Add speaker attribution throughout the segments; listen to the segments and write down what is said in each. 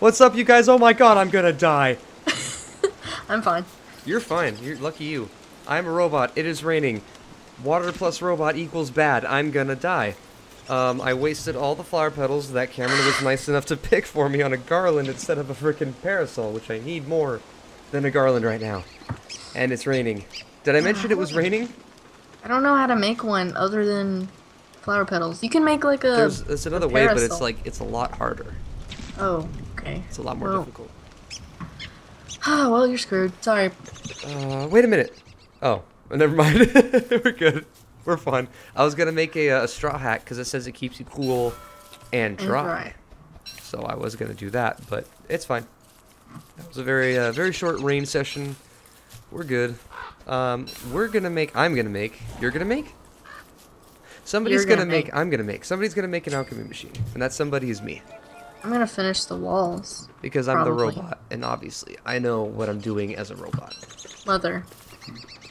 Speaker 1: What's up, you guys? Oh my god, I'm gonna die.
Speaker 2: I'm fine.
Speaker 1: You're fine. You're lucky you. I'm a robot. It is raining. Water plus robot equals bad. I'm gonna die. Um, I wasted all the flower petals that Kameron was nice enough to pick for me on a garland instead of a freaking parasol, which I need more than a garland right now. And it's raining. Did I mention it was raining?
Speaker 2: I don't know how to make one other than flower petals. You can make like a.
Speaker 1: There's, there's another way, but it's like it's a lot harder.
Speaker 2: Oh, okay.
Speaker 1: It's a lot more
Speaker 2: Well.
Speaker 1: difficult.
Speaker 2: Oh, well, you're screwed. Sorry.
Speaker 1: Uh, wait a minute. Oh, never mind. We're good. We're fine. I was gonna make a, a straw hat because it says it keeps you cool and dry. So I was gonna do that, but it's fine. That was a very uh, very short rain session. We're good. Um, we're gonna make. I'm gonna make. You're gonna make. Somebody's gonna,
Speaker 2: gonna
Speaker 1: make,
Speaker 2: make.
Speaker 1: I'm gonna make. Somebody's gonna make an alchemy machine, and that somebody is me
Speaker 2: I'm gonna finish the walls.
Speaker 1: because I'm the robot, and obviously I know what I'm doing as a robot.
Speaker 2: Mother.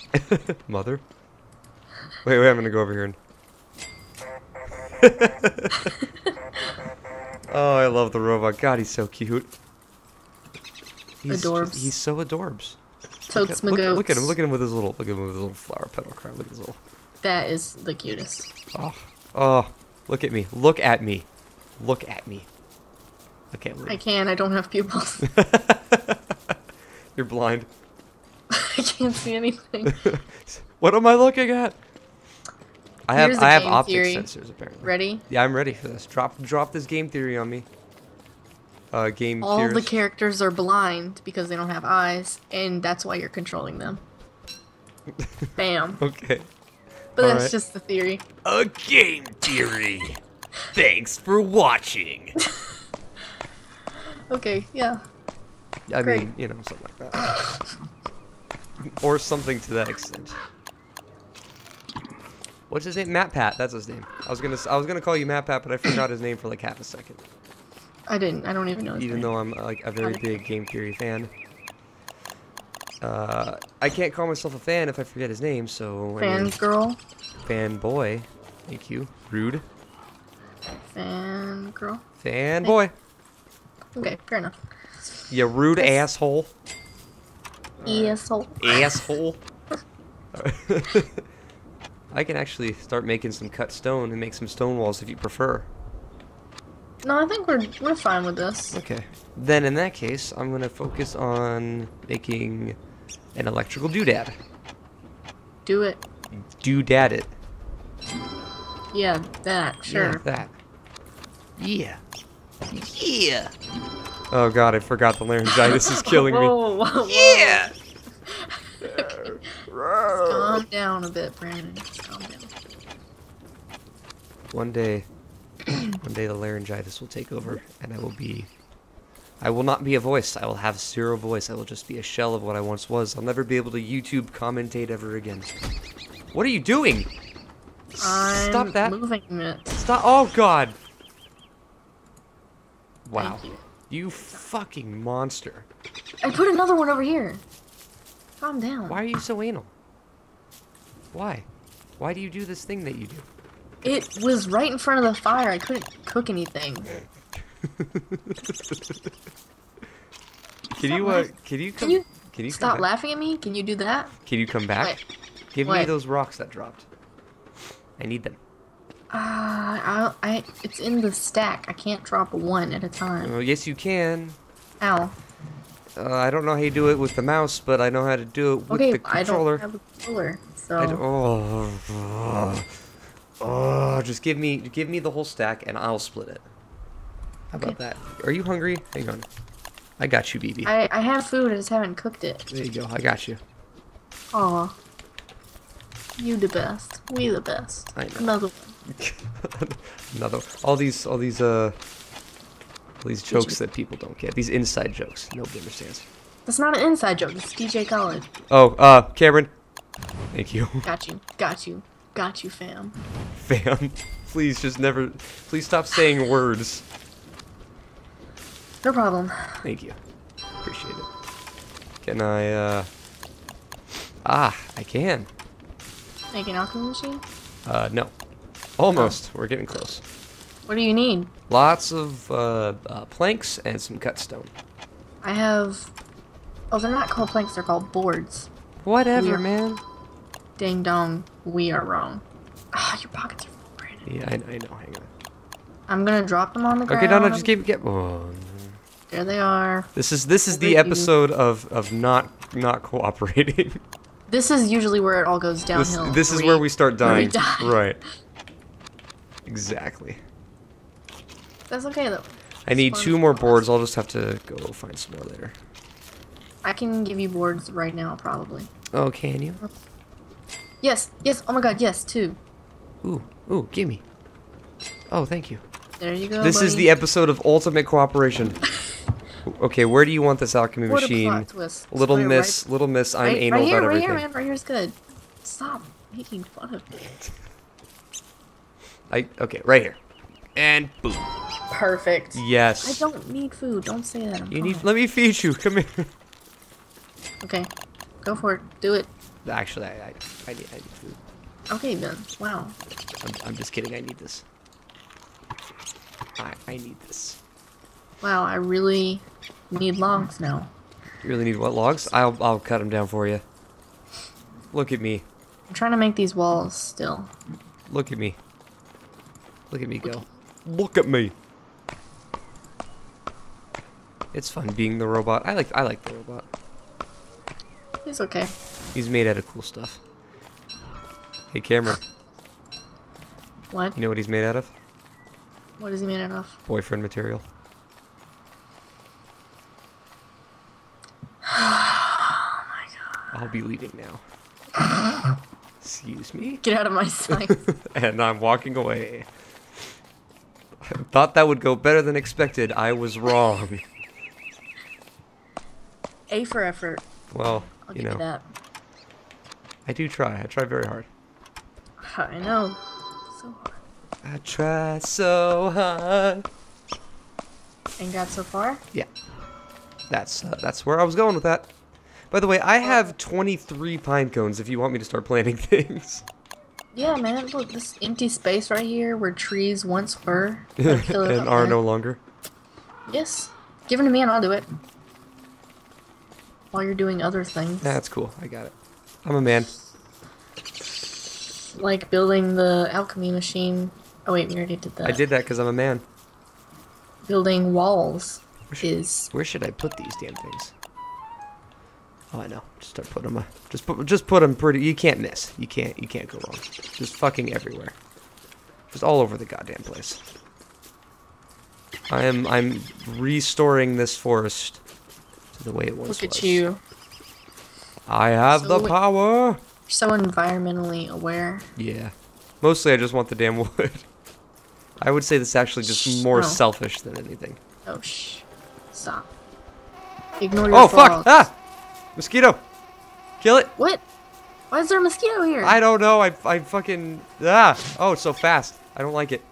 Speaker 1: Mother? Wait, wait, I'm gonna go over here and. oh, I love the robot. God, he's so cute. He's,
Speaker 2: Adorbs.
Speaker 1: He's so adorbs.
Speaker 2: Totes my
Speaker 1: Look, look at him. Look at him with his little. Look at him with his little flower petal crown. Look at his little.
Speaker 2: That is the cutest.
Speaker 1: Oh, oh, look at me. Look at me. Look at me. I can't
Speaker 2: I
Speaker 1: believe.
Speaker 2: can. I don't have pupils.
Speaker 1: You're blind.
Speaker 2: I can't see anything.
Speaker 1: what am I looking at? I have
Speaker 2: Here's
Speaker 1: I have
Speaker 2: game
Speaker 1: optic
Speaker 2: theory.
Speaker 1: sensors apparently.
Speaker 2: Ready?
Speaker 1: Yeah, I'm ready for this. Drop drop this game theory on me. Uh, game
Speaker 2: All the characters are blind because they don't have eyes, and that's why you're controlling them. Bam.
Speaker 1: Okay.
Speaker 2: But that's
Speaker 1: Alright.
Speaker 2: just the theory.
Speaker 1: A game theory. Thanks for watching.
Speaker 2: Okay, yeah.
Speaker 1: I
Speaker 2: Great.
Speaker 1: mean, you know, something like that. or something to that extent. What's his name? MatPat. That's his name. I was gonna s- I was gonna call you MatPat, but I forgot his name for like half a second.
Speaker 2: I didn't. I don't even know. his
Speaker 1: even
Speaker 2: name.
Speaker 1: though I'm uh, like a very big game theory fan. Uh, I can't call myself a fan if I forget his name, so I mean,
Speaker 2: Fangirl.
Speaker 1: fanboy. Thank you. Rude.
Speaker 2: Fangirl.
Speaker 1: Fanboy.
Speaker 2: Okay, fair enough.
Speaker 1: You rude asshole.
Speaker 2: Asshole.
Speaker 1: Asshole. I can actually start making some cut stone and make some stone walls if you prefer.
Speaker 2: No, I think we're we're fine with this.
Speaker 1: Okay. Then in that case, I'm gonna focus on making an electrical doodad.
Speaker 2: Do it.
Speaker 1: Doodad it.
Speaker 2: Yeah, that. Sure.
Speaker 1: Yeah, that. Yeah. Yeah. Oh god, I forgot the laryngitis is killing me.
Speaker 2: Whoa, whoa, whoa.
Speaker 1: Yeah.
Speaker 2: Calm down a bit, Brandon. Calm down.
Speaker 1: One day, one day the laryngitis will take over, and I will be. I will not be a voice. I will have zero voice. I will just be a shell of what I once was. I'll never be able to YouTube commentate ever again. What are you doing?
Speaker 2: I'm
Speaker 1: Stop that.
Speaker 2: moving it.
Speaker 1: Stop. Oh god. Wow.
Speaker 2: You.
Speaker 1: You fucking monster.
Speaker 2: I put another one over here. Calm down.
Speaker 1: Why are you so anal? Why? Why do you do this thing that you do?
Speaker 2: It was right in front of the fire. I couldn't cook anything.
Speaker 1: Can you uh can you come
Speaker 2: Can you
Speaker 1: can you
Speaker 2: stop laughing at me? Can you do that?
Speaker 1: Can you come back?
Speaker 2: Wait.
Speaker 1: Give me those rocks that dropped. I need them.
Speaker 2: Uh, I, I, it's in the stack. I can't drop one at a time.
Speaker 1: Oh, yes, you can.
Speaker 2: Ow.
Speaker 1: Uh, I don't know how you do it with the mouse, but I know how to do it with
Speaker 2: Okay,
Speaker 1: the
Speaker 2: I
Speaker 1: controller.
Speaker 2: don't have a controller, so
Speaker 1: I oh, oh, oh, just give me, give me the whole stack, and I'll split it. How about
Speaker 2: Okay.
Speaker 1: that? Are you hungry? Hang on. I got you, BB.
Speaker 2: I, I have food. I just haven't cooked it.
Speaker 1: There you go. I got you.
Speaker 2: Aw. You the best. We the best.
Speaker 1: I know.
Speaker 2: Another one.
Speaker 1: Another. All these, all these, uh, all these jokes that people don't get. These inside jokes nobody understands.
Speaker 2: That's not an inside joke. It's DJ Khaled.
Speaker 1: Oh, uh, Kameron. Thank you.
Speaker 2: Got you. Got you. Got you, fam.
Speaker 1: Fam, please just never, please stop saying words.
Speaker 2: No problem.
Speaker 1: Thank you. Appreciate it. Can I, uh... Ah, I can.
Speaker 2: Make an alchemy machine?
Speaker 1: Uh, no. Almost. We're getting close.
Speaker 2: What do you need?
Speaker 1: Lots of uh, uh, planks and some cut stone.
Speaker 2: I have. Oh, they're not called planks. They're called boards.
Speaker 1: Whatever,
Speaker 2: Weird.
Speaker 1: man.
Speaker 2: Ding dong, we are wrong. Ah, your pockets are full, Brandon.
Speaker 1: Yeah, I, I know. Hang on.
Speaker 2: I'm gonna drop them on the ground.
Speaker 1: Okay, no, no, just keep get. Oh.
Speaker 2: There they are.
Speaker 1: This is this is the
Speaker 2: you.
Speaker 1: episode of of not not cooperating.
Speaker 2: This is usually where it all goes downhill.
Speaker 1: this is where we start
Speaker 2: where we
Speaker 1: dying.
Speaker 2: die.
Speaker 1: Right. Exactly.
Speaker 2: That's okay though.
Speaker 1: I need
Speaker 2: Spawn
Speaker 1: two more boards. I'll just have to go find some more later.
Speaker 2: I can give you boards right now, probably.
Speaker 1: Oh, can you?
Speaker 2: Yes, yes. Oh my God, yes, two.
Speaker 1: Ooh, ooh, gimme. Oh, thank you.
Speaker 2: There you go.
Speaker 1: this is the episode of ultimate cooperation. okay, where do you want this alchemy
Speaker 2: What a
Speaker 1: machine?
Speaker 2: plot twist.
Speaker 1: Little miss, little miss, I'm
Speaker 2: right,
Speaker 1: anal
Speaker 2: right here,
Speaker 1: about
Speaker 2: right
Speaker 1: everything.
Speaker 2: here, man. Right here's good. Stop making fun of me.
Speaker 1: I okay, right here. And boom.
Speaker 2: Perfect.
Speaker 1: Yes.
Speaker 2: I don't need food. Don't say that. I'm
Speaker 1: You need
Speaker 2: fine.
Speaker 1: let me feed you. Come here.
Speaker 2: Okay, go for it. Do it.
Speaker 1: Actually, I I, I need I need food.
Speaker 2: Okay then. Wow.
Speaker 1: I'm, I'm just kidding. I need this. I I need this.
Speaker 2: Wow. I really need logs now.
Speaker 1: You really need what logs? I'll I'll cut them down for you. Look at me.
Speaker 2: I'm trying to make these walls still.
Speaker 1: Look at me. Look at me go. Look at me. It's fun being the robot. I like I like the robot.
Speaker 2: He's okay.
Speaker 1: He's made out of cool stuff. Hey camera.
Speaker 2: What?
Speaker 1: you know what he's made out of?
Speaker 2: What is he made out of?
Speaker 1: Boyfriend material.
Speaker 2: Oh my god.
Speaker 1: I'll be leaving now. Excuse me?
Speaker 2: Get out of my sight.
Speaker 1: and I'm walking away. Thought that would go better than expected. I was wrong.
Speaker 2: A for effort.
Speaker 1: Well,
Speaker 2: I'll
Speaker 1: you
Speaker 2: give
Speaker 1: know,
Speaker 2: you that.
Speaker 1: I do try. I try very hard.
Speaker 2: I know. So hard.
Speaker 1: I try so hard.
Speaker 2: And got so far?
Speaker 1: Yeah. That's uh, that's where I was going with that. By the way, I have 23 pine cones if you want me to start planting things.
Speaker 2: Yeah, man. Look, this empty space right here where trees once were. Gotta fill it
Speaker 1: and are
Speaker 2: man.
Speaker 1: no longer.
Speaker 2: Yes. Give it to me and I'll do it. While you're doing other things.
Speaker 1: Nah, That's cool. I got it. I'm a man.
Speaker 2: Like building the alchemy machine. Oh wait, we already did that.
Speaker 1: I did that because I'm a man.
Speaker 2: Building walls
Speaker 1: Where should,
Speaker 2: is
Speaker 1: where should I put these damn things? Oh, I know. Just start putting them. Just put. Just put them pretty. You can't miss. You can't. You can't go wrong. Just fucking everywhere. Just all over the goddamn place. I am. I'm restoring this forest to the way it once
Speaker 2: look
Speaker 1: was.
Speaker 2: at you.
Speaker 1: I have the power.
Speaker 2: You're so environmentally aware.
Speaker 1: Yeah. Mostly, I just want the damn wood. I would say this is actually just more
Speaker 2: Oh.
Speaker 1: selfish than anything.
Speaker 2: Oh shh. Stop. Ignore your
Speaker 1: Oh fuck! Ah! Mosquito! Kill it!
Speaker 2: What? Why is there a mosquito here?
Speaker 1: I don't know. I, I fucking ah! Oh, it's so fast. I don't like it.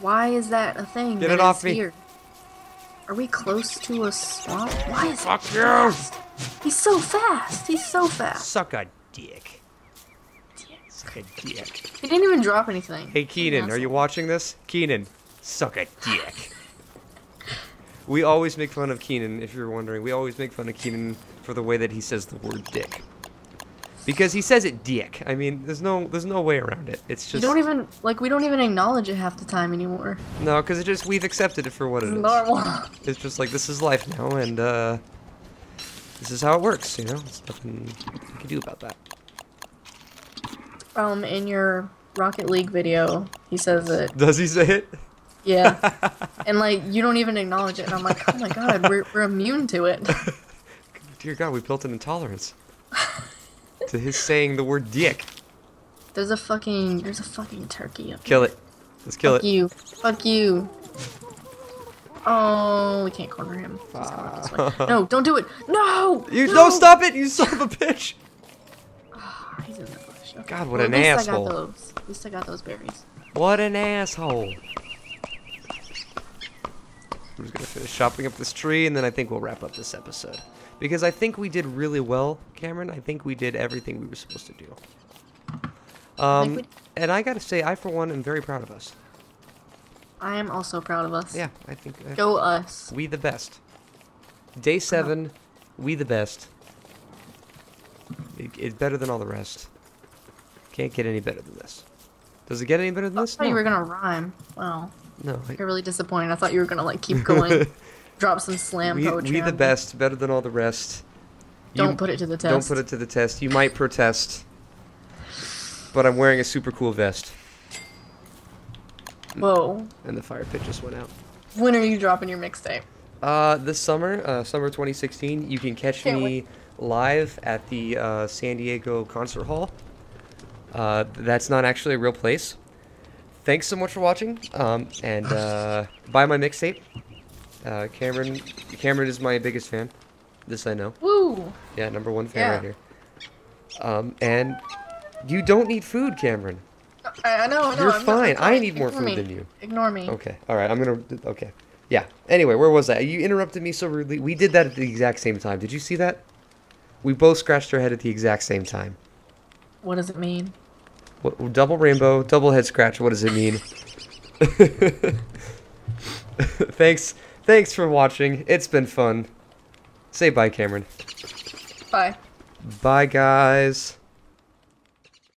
Speaker 2: Why is that a thing?
Speaker 1: Get it off me.
Speaker 2: Here? Are we close to a swamp? Why is
Speaker 1: Fuck
Speaker 2: he
Speaker 1: you!
Speaker 2: fast? He's so fast. He's so fast.
Speaker 1: Suck a dick. Suck a dick.
Speaker 2: He didn't even drop anything.
Speaker 1: Hey Keenan, are you watching this? Keenan, suck a dick. we always make fun of Keenan, if you're wondering. We always make fun of Keenan for the way that he says the word dick. Because he says it dick. I mean, there's no there's no way around it. It's just You
Speaker 2: don't even like we don't even acknowledge it half the time anymore.
Speaker 1: No, because it just we've accepted it for what it
Speaker 2: It's
Speaker 1: is.
Speaker 2: normal.
Speaker 1: It's just like this is life now, and uh, this is how it works. You know, there's nothing you can do about that.
Speaker 2: Um, in your Rocket League video, he says it.
Speaker 1: Does he say it?
Speaker 2: Yeah, and like you don't even acknowledge it, and I'm like, oh my god, we're we're immune to it.
Speaker 1: Dear God, we built an intolerance to his saying the word dick.
Speaker 2: There's a fucking there's a fucking turkey up.
Speaker 1: Kill it. Let's kill
Speaker 2: Fuck
Speaker 1: it.
Speaker 2: you. Fuck you. Oh, we can't corner him. He's coming up this way. No, don't do it. No.
Speaker 1: You
Speaker 2: no!
Speaker 1: don't stop it, you son of a bitch!
Speaker 2: Ah, he's in the bush. Okay.
Speaker 1: God, what
Speaker 2: Well,
Speaker 1: an
Speaker 2: at least
Speaker 1: asshole.
Speaker 2: I got those. At least I got those berries.
Speaker 1: What an asshole. I'm just gonna finish chopping up this tree, and then I think we'll wrap up this episode. Because I think we did really well, Kameron. I think we did everything we were supposed to do. Um, and I gotta say, I for one am very proud of us.
Speaker 2: I am also proud of us.
Speaker 1: Yeah, I think uh,
Speaker 2: Go us.
Speaker 1: we the best. Day seven, we the best. It, it's better than all the rest. Can't get any better than this. Does it get any better than this?
Speaker 2: I thought you were gonna rhyme. Wow.
Speaker 1: No. I-
Speaker 2: You're really disappointed. I thought you were gonna like keep going. Drop some slam
Speaker 1: we,
Speaker 2: poetry.
Speaker 1: we the best, better than all the rest.
Speaker 2: Don't
Speaker 1: You-
Speaker 2: put it to the test.
Speaker 1: Don't put it to the test. You might protest. But I'm wearing a super cool vest.
Speaker 2: Whoa.
Speaker 1: And the fire pit just went out.
Speaker 2: When are you dropping your mixtape?
Speaker 1: Uh, this summer, uh, summer 2016, you can catch
Speaker 2: Can't
Speaker 1: me live at the uh, San Diego Concert Hall. Uh, that's not actually a real place. Thanks so much for watching, um, and uh, buy my mixtape. Uh, Kameron, Kameron is my biggest fan. This I know.
Speaker 2: Woo!
Speaker 1: Yeah, number one fan
Speaker 2: Yeah.
Speaker 1: right here. Um, and you don't need food, Kameron.
Speaker 2: I, I know, I know.
Speaker 1: You're
Speaker 2: I'm
Speaker 1: fine. I need more food
Speaker 2: me.
Speaker 1: than you.
Speaker 2: Ignore me.
Speaker 1: Okay. All right. I'm gonna. Okay. Yeah. Anyway, where was that? You interrupted me so rudely. We did that at the exact same time. Did you see that? We both scratched our head at the exact same time.
Speaker 2: What does it mean?
Speaker 1: What, double rainbow, double head scratch. What does it mean? thanks. Thanks for watching. It's been fun. Say bye, Kameron.
Speaker 2: Bye.
Speaker 1: Bye, guys.